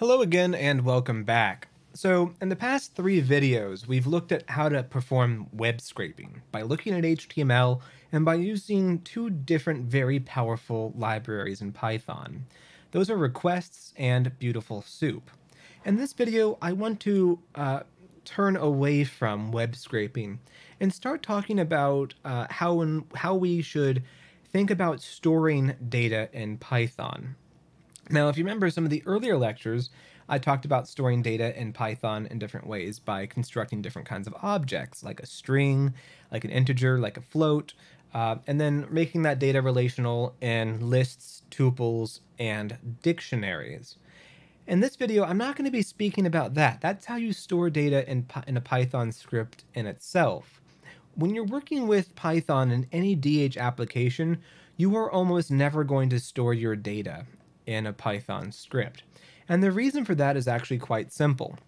Hello again and welcome back. So in the past three videos, we've looked at how to perform web scraping by looking at HTML and by using two different very powerful libraries in Python. Those are requests and beautiful soup. In this video, I want to uh, turn away from web scraping and start talking about uh, how, and how we should think about storing data in Python. Now, if you remember some of the earlier lectures, I talked about storing data in Python in different ways by constructing different kinds of objects, like a string, like an integer, like a float, uh, and then making that data relational in lists, tuples, and dictionaries. In this video, I'm not going to be speaking about that. That's how you store data in, in a Python script in itself. When you're working with Python in any DH application, you are almost never going to store your data in a Python script. And the reason for that is actually quite simple.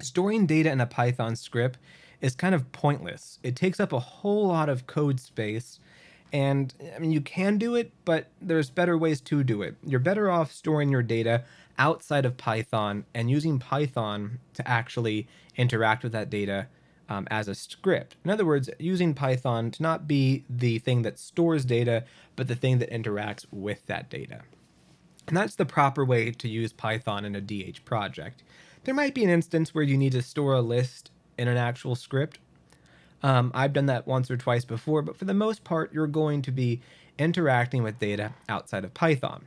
Storing data in a Python script is kind of pointless. It takes up a whole lot of code space and I mean you can do it, but there's better ways to do it. You're better off storing your data outside of Python and using Python to actually interact with that data um, as a script. In other words, using Python to not be the thing that stores data, but the thing that interacts with that data. And that's the proper way to use Python in a DH project. There might be an instance where you need to store a list in an actual script. Um, I've done that once or twice before, but for the most part, you're going to be interacting with data outside of Python.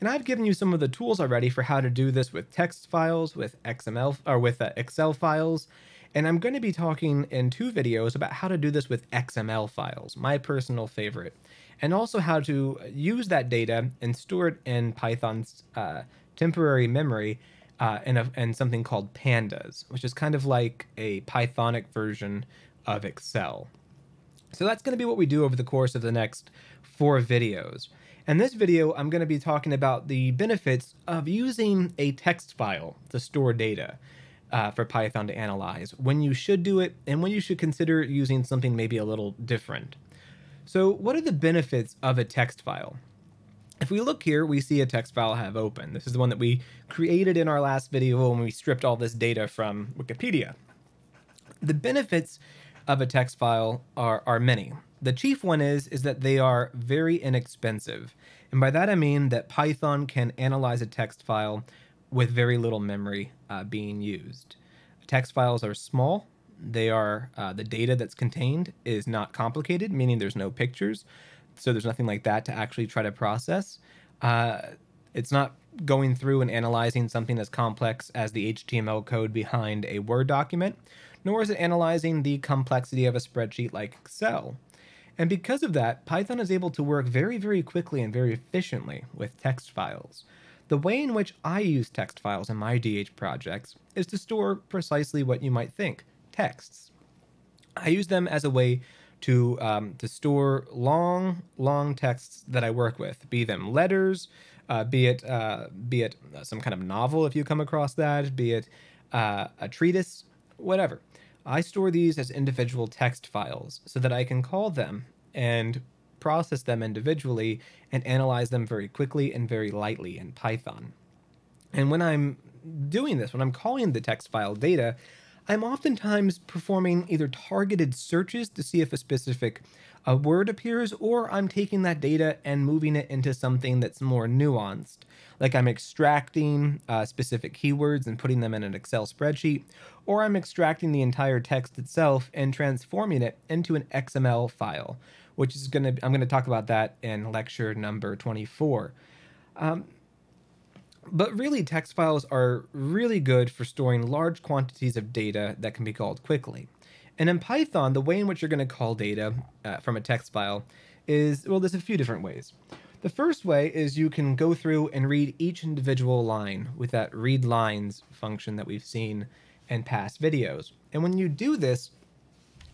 And I've given you some of the tools already for how to do this with text files, with XML or with uh, Excel files, and I'm going to be talking in two videos about how to do this with XML files, my personal favorite and also how to use that data and store it in Python's uh, temporary memory uh, in, a, in something called pandas, which is kind of like a Pythonic version of Excel. So that's going to be what we do over the course of the next four videos. In this video, I'm going to be talking about the benefits of using a text file to store data uh, for Python to analyze, when you should do it, and when you should consider using something maybe a little different. So what are the benefits of a text file? If we look here, we see a text file have open. This is the one that we created in our last video when we stripped all this data from Wikipedia. The benefits of a text file are, are many. The chief one is, is that they are very inexpensive. And by that I mean that Python can analyze a text file with very little memory uh, being used. Text files are small, they are uh, the data that's contained is not complicated, meaning there's no pictures, so there's nothing like that to actually try to process. Uh, it's not going through and analyzing something as complex as the HTML code behind a Word document, nor is it analyzing the complexity of a spreadsheet like Excel. And because of that, Python is able to work very, very quickly and very efficiently with text files. The way in which I use text files in my DH projects is to store precisely what you might think texts. I use them as a way to um, to store long, long texts that I work with, be them letters, uh, be it uh, be it some kind of novel if you come across that, be it uh, a treatise, whatever. I store these as individual text files so that I can call them and process them individually and analyze them very quickly and very lightly in Python. And when I'm doing this, when I'm calling the text file data, I'm oftentimes performing either targeted searches to see if a specific a word appears, or I'm taking that data and moving it into something that's more nuanced. Like I'm extracting uh, specific keywords and putting them in an Excel spreadsheet, or I'm extracting the entire text itself and transforming it into an XML file, which is going to, I'm going to talk about that in lecture number 24. Um, but really, text files are really good for storing large quantities of data that can be called quickly. And in Python, the way in which you're going to call data uh, from a text file is, well, there's a few different ways. The first way is you can go through and read each individual line with that read lines function that we've seen in past videos. And when you do this,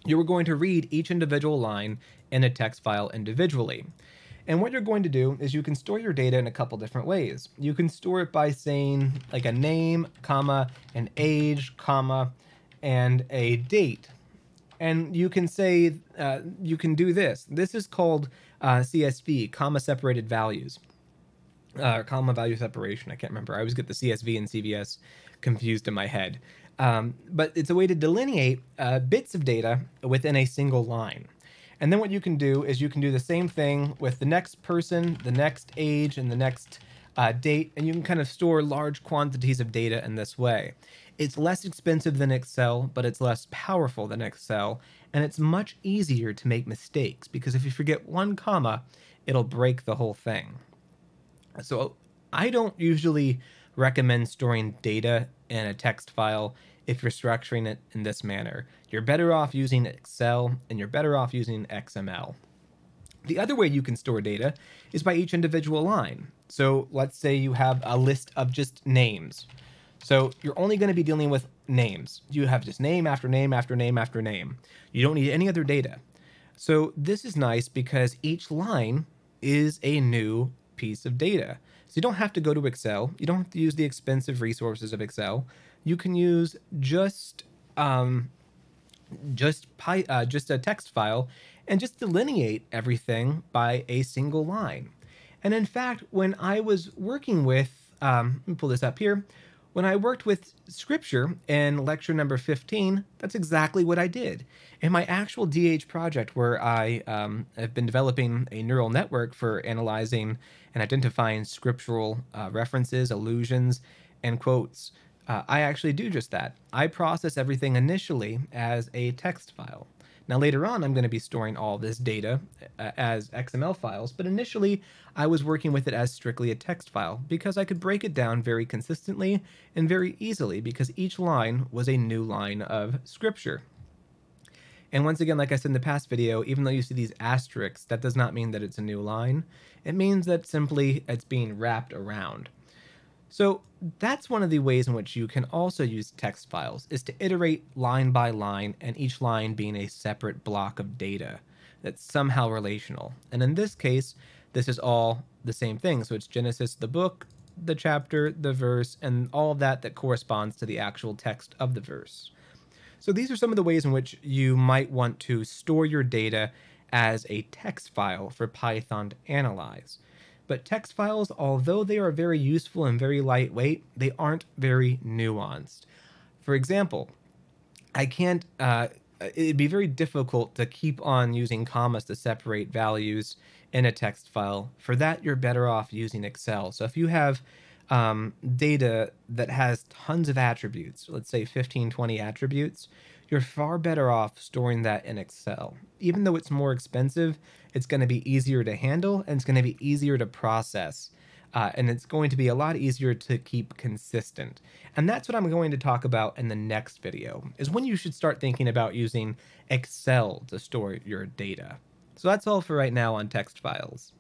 you are going to read each individual line in a text file individually. And what you're going to do is you can store your data in a couple different ways. You can store it by saying like a name, comma, an age, comma, and a date. And you can say, uh, you can do this. This is called uh, CSV, comma separated values. uh, comma value separation. I can't remember. I always get the CSV and CVS confused in my head. Um, but it's a way to delineate uh, bits of data within a single line. And then what you can do is you can do the same thing with the next person, the next age, and the next uh, date, and you can kind of store large quantities of data in this way. It's less expensive than Excel, but it's less powerful than Excel, and it's much easier to make mistakes because if you forget one comma, it'll break the whole thing. So I don't usually recommend storing data in a text file if you're structuring it in this manner. You're better off using Excel and you're better off using XML. The other way you can store data is by each individual line. So let's say you have a list of just names. So you're only going to be dealing with names. You have just name after name after name after name. You don't need any other data. So this is nice because each line is a new piece of data. So you don't have to go to Excel. You don't have to use the expensive resources of Excel. You can use just um, just Py, uh, just a text file and just delineate everything by a single line. And in fact, when I was working with, um, let me pull this up here. When I worked with scripture in lecture number 15, that's exactly what I did. In my actual DH project, where I um, have been developing a neural network for analyzing and identifying scriptural uh, references, allusions, and quotes, uh, I actually do just that. I process everything initially as a text file. Now later on, I'm going to be storing all this data uh, as XML files, but initially I was working with it as strictly a text file because I could break it down very consistently and very easily because each line was a new line of scripture. And once again, like I said in the past video, even though you see these asterisks, that does not mean that it's a new line. It means that simply it's being wrapped around. So that's one of the ways in which you can also use text files, is to iterate line by line and each line being a separate block of data that's somehow relational. And in this case, this is all the same thing. So it's Genesis, the book, the chapter, the verse, and all of that that corresponds to the actual text of the verse. So these are some of the ways in which you might want to store your data as a text file for Python to analyze. But text files, although they are very useful and very lightweight, they aren't very nuanced. For example, I can't, uh, it'd be very difficult to keep on using commas to separate values in a text file. For that, you're better off using Excel. So if you have um, data that has tons of attributes, let's say 15, 20 attributes, you're far better off storing that in Excel. Even though it's more expensive, it's going to be easier to handle and it's going to be easier to process. Uh, and it's going to be a lot easier to keep consistent. And that's what I'm going to talk about in the next video, is when you should start thinking about using Excel to store your data. So that's all for right now on text files.